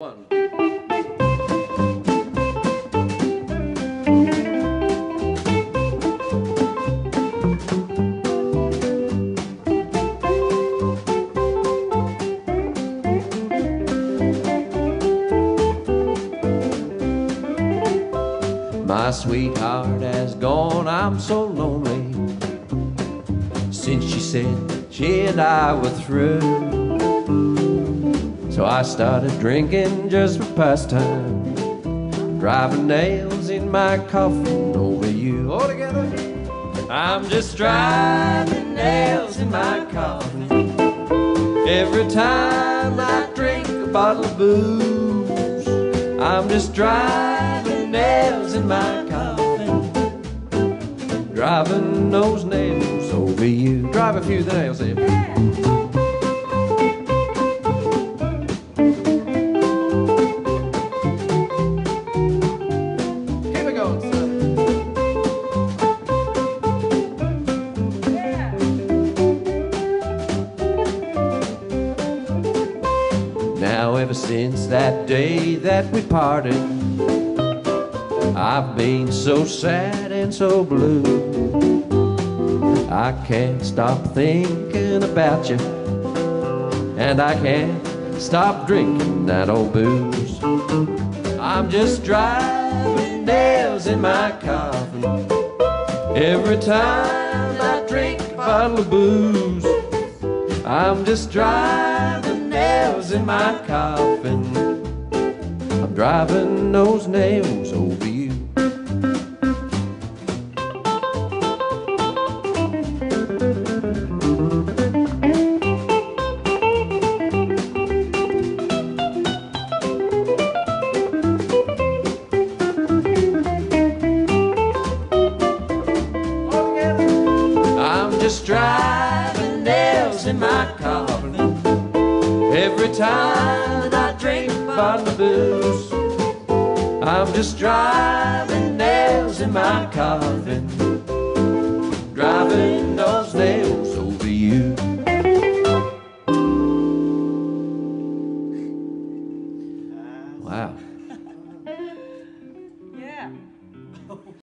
One. My sweetheart has gone, I'm so lonely. Since she said she and I were through. So I started drinking just for pastime. Driving nails in my coffin over you. All together. I'm just driving nails in my coffin. Every time I drink a bottle of booze, I'm just driving nails in my coffin. Driving those nails over you. Drive a few nails in. Now, ever since that day that we parted, I've been so sad and so blue. I can't stop thinking about you, and I can't stop drinking that old booze. I'm just driving nails in my coffin every time I drink a bottle of booze. I'm just driving nails in my coffin. I'm driving those nails over you. I'm just driving nails in my coffin every time that I drink from the booze. I'm just driving nails in my coffin, driving those nails over you. Wow.